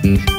Mm-hmm.